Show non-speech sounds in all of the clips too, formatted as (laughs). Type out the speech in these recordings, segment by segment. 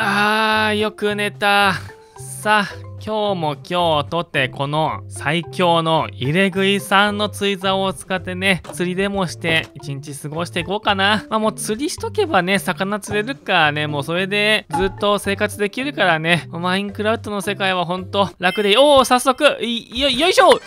あー、よく寝た。さあ、今日も今日とってこの最強の入れ食い3の釣り竿を使ってね、釣りでもして一日過ごしていこうかな。まあもう釣りしとけばね、魚釣れるからね、もうそれでずっと生活できるからね、マインクラフトの世界はほんと楽で、おお、早速、よ、よいしょ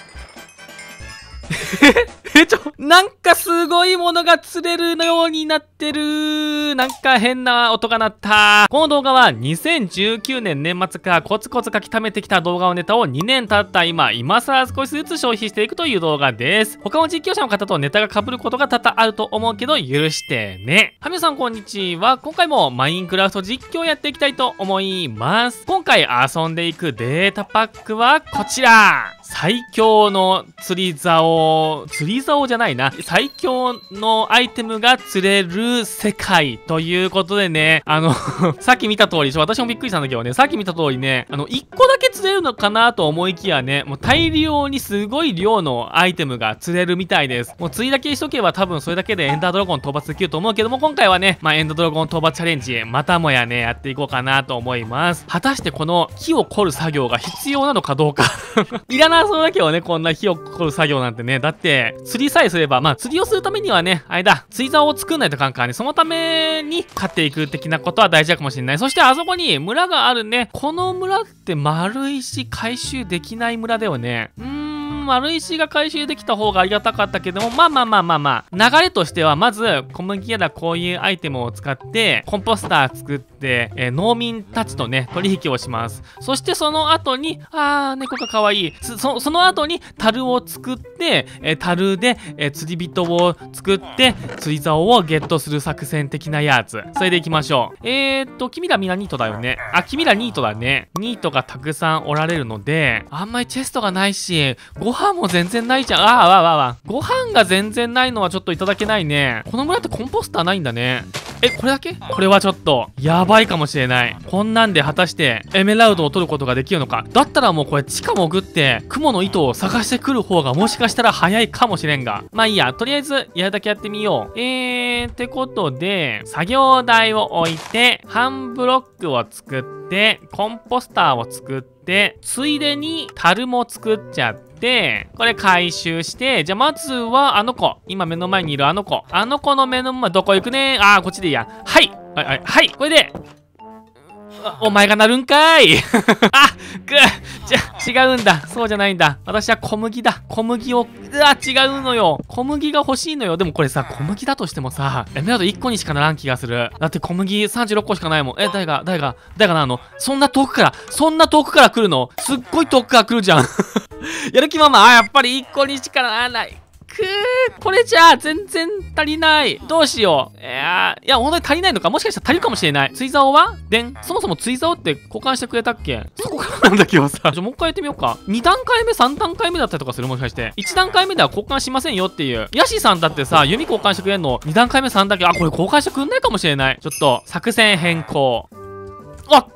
(laughs) え、ちょ、なんかすごいものが釣れるのようになってる。なんか変な音が鳴った。この動画は2019年年末からコツコツ書き溜めてきた動画のネタを2年経った今、今更少しずつ消費していくという動画です。他の実況者の方とネタが被ることが多々あると思うけど許してね。はみさんこんにちは。今回もマインクラフト実況やっていきたいと思います。今回遊んでいくデータパックはこちら。最強の釣り竿、釣り竿じゃないな。最強のアイテムが釣れる世界ということでね、あの (laughs) さっき見た通り、私もびっくりしたんだけどね、さっき見た通りね、あの、1個だけ釣れるのかなと思いきやね、もう大量にすごい量のアイテムが釣れるみたいです。もう釣りだけしとけば多分それだけでエンダードラゴン討伐できると思うけども、今回はね、まあ、エンダードラゴン討伐チャレンジ、またもやね、やっていこうかなと思います。果たしてこの木を掘る作業が必要なのかどうか (laughs) いらななそうだけどね、こんな火を掘る作業なんてね。だって、釣りさえすれば、まあ釣りをするためにはね、あれだ、釣り竿を作んないとかんからね、そのために飼っていく的なことは大事だかもしれない。そしてあそこに村があるね。この村って丸石回収できない村だよね。うーん。丸石が回収できた方がありがたかったけども、まあまあまあまあまあ、流れとしては、まず、小麦やらこういうアイテムを使って、コンポスター作って、えー、農民たちとね、取引をします。そしてその後に、あー、猫が可愛い。そその後に、樽を作って、えー、樽で、えー、釣り人を作って、釣り竿をゲットする作戦的なやつ。それで行きましょう。えーっと、君らみんなニートだよね。あ、君らニートだね。ニートがたくさんおられるので、あんまりチェストがないし、ご飯も全然ないじゃん。ああ、わあわあわあ。ご飯が全然ないのはちょっといただけないね。この村ってコンポスターないんだね。え、これだけ？これはちょっと、やばいかもしれない。こんなんで果たして、エメラルドを取ることができるのか？だったらもうこれ地下潜って、雲の糸を探してくる方がもしかしたら早いかもしれんが。まあいいや、とりあえず、やるだけやってみよう。えー、ってことで、作業台を置いて、半ブロックを作って、コンポスターを作って、ついでに、樽も作っちゃって、て、これ回収して、じゃあまずはあの子。今目の前にいるあの子。あの子の目の前、どこ行くね？あー、こっちでいいや。はい。はい、はい、はい。これで、お前がなるんかい (laughs) あぐじゃ、違うんだ。そうじゃないんだ。私は小麦だ。小麦を、うわ、違うのよ。小麦が欲しいのよ。でもこれさ、小麦だとしてもさ、エメラルド1個にしかならん気がする。だって小麦36個しかないもん。え、誰が、誰が、誰がなの？そんな遠くから、そんな遠くから来るの？すっごい遠くから来るじゃんやる気ママ、あ、やっぱり1個にしかならない。くー、これじゃあ全然足りない。どうしよう。いやいや、本当に足りないのか？もしかしたら足りるかもしれない。追竿は？でん、そもそも追竿って交換してくれたっけ？そこからなんだけどさ。(laughs) じゃ、もう一回やってみようか。2段階目、3段階目だったりとかするもしかして。1段階目では交換しませんよっていう。ヤシさんだってさ、弓交換してくれんの2段階目、3段階、あ、これ交換してくんないかもしれない。ちょっと、作戦変更。あっ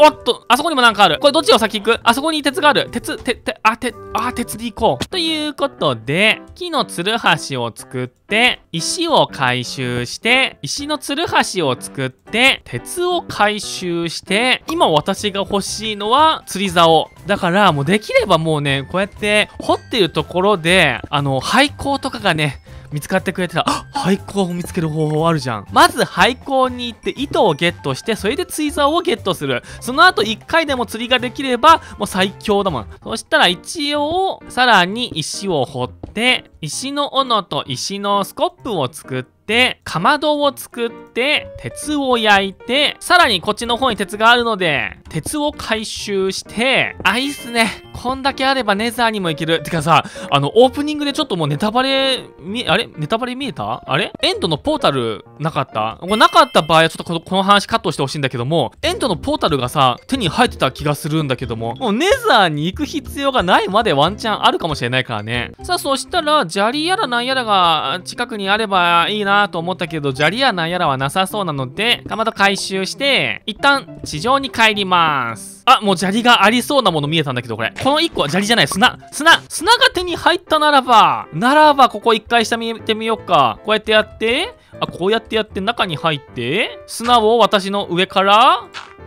おっと、あそこにもなんかある。これどっちを先行く？あそこに鉄がある。鉄、て、て、あ、て、あ、鉄で行こう。ということで、木のつるはしを作って、石を回収して、石のつるはしを作って、鉄を回収して、今私が欲しいのは釣り竿。だから、もうできればもうね、こうやって掘ってるところで、あの、廃校とかがね、見つかってくれてた、(gasps) 廃校を見つける方法あるじゃん。まず廃校に行って糸をゲットして、それで追竿をゲットする。その後1回でも釣りができれば、もう最強だもん。そしたら一応、さらに石を掘って、石の斧と石のスコップを作って、で、かまどを作って、鉄を焼いて、さらにこっちの方に鉄があるので、鉄を回収して、あ、いいっすね。こんだけあればネザーにもいける。てかさ、あの、オープニングでちょっともうネタバレ、み、あれ？ネタバレ見えた？あれ？エンドのポータルなかった？これなかった場合はちょっとこのこの話カットしてほしいんだけども、エンドのポータルがさ、手に入ってた気がするんだけども、もうネザーに行く必要がないまでワンチャンあるかもしれないからね。さあ、そしたら、砂利やらなんやらが近くにあればいいなと思ったけど、砂利やなんやらはなさそうなので、かまど回収して、一旦地上に帰ります。あ、もう砂利がありそうなもの見えたんだけど、これ。この1個は砂利じゃない、砂砂砂が手に入ったならば、ならば、ここ一回下見てみようか。こうやってやって、あ、こうやってやって中に入って、砂を私の上から、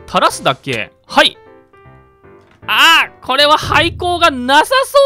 垂らすだけはいああこれは廃校がなさそ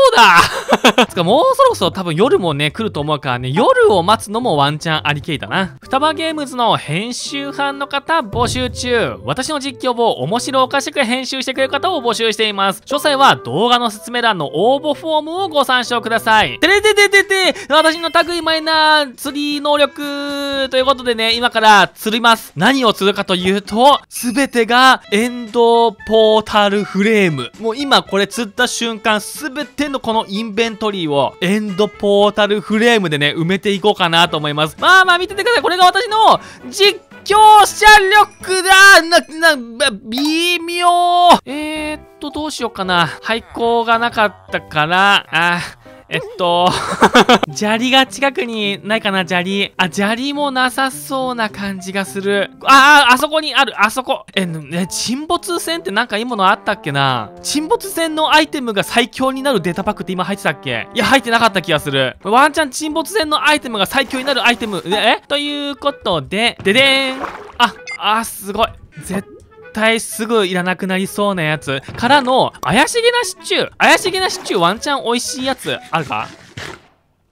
うだ。(laughs) つかもうそろそろ多分夜もね来ると思うからね夜を待つのもワンチャンありけいだな。双葉ゲームズの編集班の方募集中。私の実況を面白おかしく編集してくれる方を募集しています。詳細は動画の説明欄の応募フォームをご参照ください。てれてててて私の類まいな釣り能力ということでね今から釣ります。何を釣るかというと全てがエンドポータルフレーム。もう今これ釣った瞬間、すべてのこのインベントリーをエンドポータルフレームでね、埋めていこうかなと思います。まあまあ見ててください。これが私の実況者力だな、な、微妙えーっと、どうしようかな。廃校がなかったから、あえっと (laughs) 砂利が近くにないかな、砂利。あ、砂利もなさそうな感じがする。あ、あ、あそこにある、あそこ。え、ね、沈没船ってなんかいいものあったっけな沈没船のアイテムが最強になるデータパックって今入ってたっけ？いや、入ってなかった気がする。ワンチャン沈没船のアイテムが最強になるアイテム。え？ということで、ででーん。あ、あ、すごい。絶対すぐいらなくなりそうなやつからの怪しげなシチュー怪しげなシチューワンチャン美味しいやつあるか？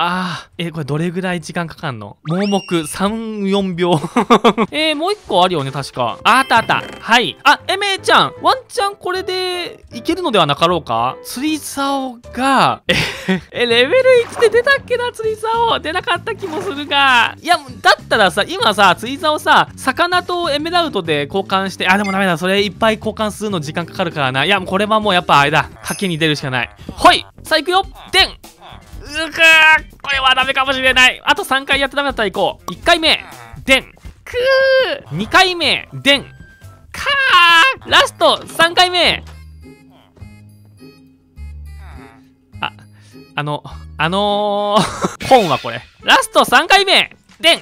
あー、えこれどれぐらい時間かかんの？盲目3、4 (laughs) 秒えー、もう一個あるよね、確か。あったあった。はい。あ、えめちゃん、ワンチャンこれでいけるのではなかろうか？釣り竿が、え、(laughs) え、レベル1で出たっけな、釣り竿。出なかった気もするが。いや、だったらさ、今さ、釣り竿さ、魚とエメラルドで交換して、あ、でもダメだ。それいっぱい交換するの時間かかるからな。いや、これはもうやっぱあれだ。賭けに出るしかない。ほいさあ行くよでんうく。これはダメかもしれない。あと3回やってダメだったら行こう。1回目でんくー。2回目でんかー。ラスト3回目。ああのあのー、(laughs) 本はこれ。ラスト3回目でん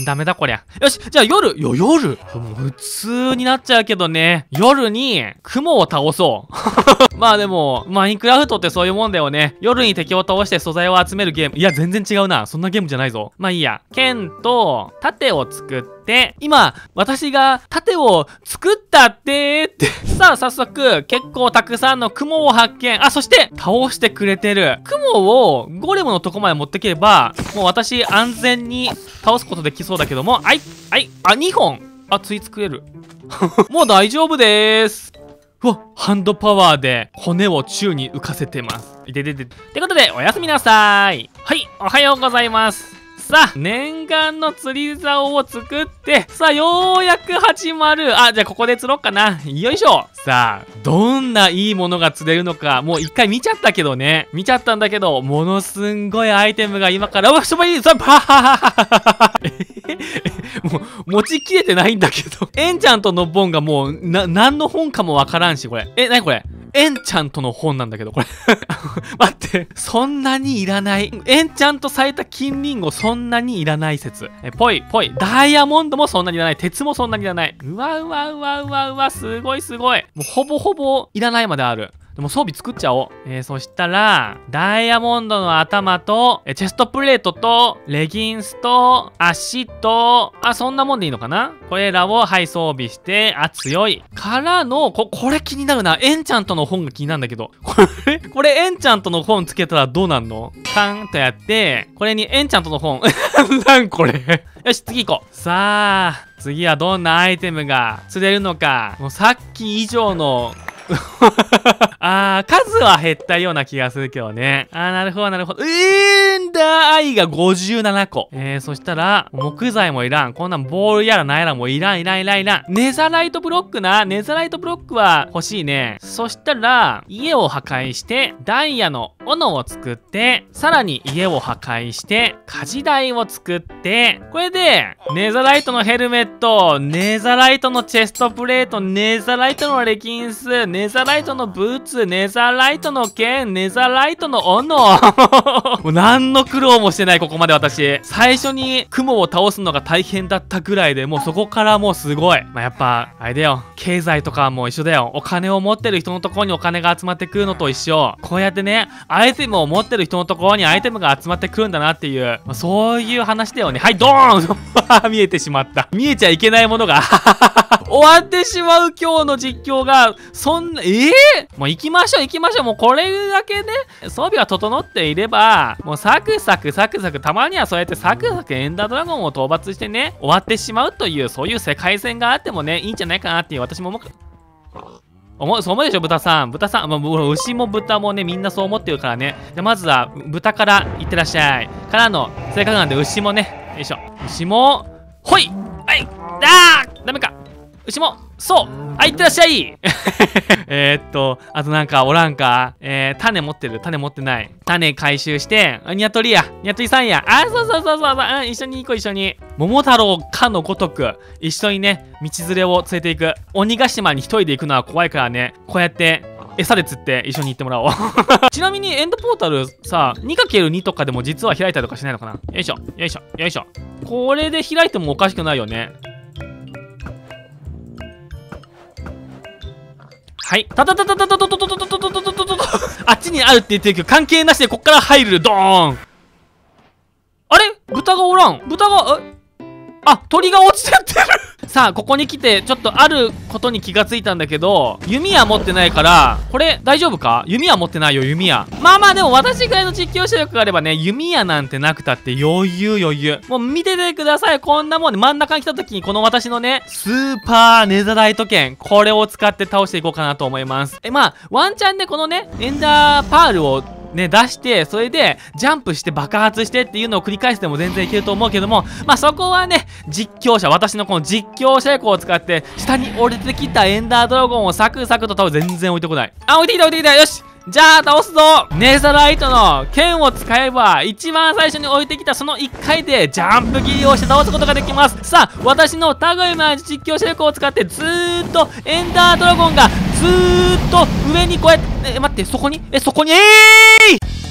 ん、ダメだこりゃ。よし、じゃあ夜よ、夜普通になっちゃうけどね。夜に雲を倒そう。(laughs) まあでも、マインクラフトってそういうもんだよね。夜に敵を倒して素材を集めるゲーム。いや、全然違うな。そんなゲームじゃないぞ。まあいいや。剣と盾を作って、今、私が盾を作ったってって。(laughs) さあ、早速、結構たくさんの雲を発見。あ、そして、倒してくれてる。雲をゴレムのとこまで持ってければ、もう私安全に倒すことできそうだけども、はい、はい、あ、2本。あ、つい作れる。(laughs) もう大丈夫です。うわ、ハンドパワーで骨を宙に浮かせてます。いててて。ってことで、おやすみなさい。はい、おはようございます。さあ、念願の釣り竿を作って、さあ、ようやく始まる。あ、じゃあここで釣ろうかな。よいしょ。さあ、どんないいものが釣れるのか、もう一回見ちゃったけどね。見ちゃったんだけど、ものすんごいアイテムが今から、うわ、そばいい、そば、パハハハもう、持ちきれてないんだけど。エンチャントの本がもう、な、何の本かもわからんし、これ。え、なにこれ？エンちゃんとの本なんだけど、これ (laughs) 待って。そんなにいらない。エンちゃんと咲いた金リンゴそんなにいらない説。え、ぽい、ぽい。ダイヤモンドもそんなにいらない。鉄もそんなにいらない。うわうわうわうわうわ、すごいすごい。もうほぼほぼいらないまである。でも装備作っちゃおう。えー、そしたら、ダイヤモンドの頭と、えチェストプレートと、レギンスと、足と、あ、そんなもんでいいのかな？これらを、はい、装備して、あ、強い。からの、こ、これ気になるな。エンチャントの本が気になるんだけど。これ、これエンチャントの本つけたらどうなんの？カンとやって、これにエンチャントの本。(laughs) なんこれ？よし、次行こう。さあ、次はどんなアイテムが釣れるのか。もうさっき以上の (laughs) あー、数は減ったような気がするけどね。あー、なるほど、なるほど。えーんだー愛が57個。えー、そしたら、木材もいらん。こんなんボールやらなんやらもいらん、いらん、いらん、いらん。ネザライトブロックな。ネザライトブロックは欲しいね。そしたら、家を破壊して、ダイヤの斧を作って、さらに家を破壊して、火事台を作って、これで、ネザライトのヘルメット、ネザライトのチェストプレート、ネザライトのレギンス、ネザライトのブーツ、ネザーライトの剣、ネザーライトの斧。(laughs) もう何の苦労もしてない、ここまで私。最初に雲を倒すのが大変だったぐらいで、もうそこからもうすごい。まあ、やっぱ、あれだよ。経済とかも一緒だよ。お金を持ってる人のところにお金が集まってくるのと一緒。こうやってね、アイテムを持ってる人のところにアイテムが集まってくるんだなっていう、まあ、そういう話だよね。はい、ドーン (laughs) 見えてしまった。見えちゃいけないものが (laughs) 終わってしまう今日の実況が、そんな、ええー、もう行ききましょう行きましょう。もうこれだけね、装備が整っていれば、もうサクサクサクサク、たまにはそうやってサクサクエンダードラゴンを討伐してね、終わってしまうという、そういう世界線があってもね、いいんじゃないかなっていう私も思う。思う、そう思うでしょ、豚さん。豚さん、まあ、牛も豚もね、みんなそう思ってるからね。じゃ、まずは、豚からいってらっしゃい。からの、せっかくなんで、牛もね、よいしょ。牛も、ほいはいあーダメか牛も、そうあ、いってらっしゃい (laughs) えっと、あとなんかおらんかえー、種持ってる種持ってない。種回収して、ニワトリや。ニワトリさんや。あ、そうそうそうそう。うん、一緒に行こう、一緒に。桃太郎かのごとく、一緒にね、道連れを連れていく。鬼ヶ島に一人で行くのは怖いからね、こうやって、餌で釣って一緒に行ってもらおう (laughs) ちなみにエンドポータルさ 2×2 とかでも実は開いたりとかしないのかなよいしょよいしょよいしょこれで開いてもおかしくないよねはい。たたたたたたたたたたたたたたたたあっちにあるって言ってるけど、関係なしでこっから入る。ドーンあれ豚がおらん。豚が、あ、鳥が落ちちゃってるさあ、ここに来て、ちょっとあることに気がついたんだけど、弓矢持ってないから、これ、大丈夫か？弓矢持ってないよ、弓矢。まあまあ、でも私ぐらいの実況視力があればね、弓矢なんてなくたって余裕余裕。もう見ててください。こんなもんで、真ん中に来た時に、この私のね、スーパーネザライト剣、これを使って倒していこうかなと思います。え、まあ、ワンチャンでこのね、エンダーパールをね、出して、それで、ジャンプして爆発してっていうのを繰り返しても全然いけると思うけども、まあそこはね、実況者、私のこの実況者役を使って、下に降りてきたエンダードラゴンをサクサクと多分全然置いてこない。あ、置いてきた置いてきたよしじゃあ倒すぞ。ネザライトの剣を使えば一番最初に置いてきたその1回でジャンプ切りをして倒すことができます。さあ私の類ま実況シェルクを使ってずーっとエンダードラゴンがずーっと上にこうやって、え待ってそこに？えそこに？えー